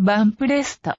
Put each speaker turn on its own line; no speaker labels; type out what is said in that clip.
バンプレスト。